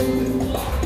Música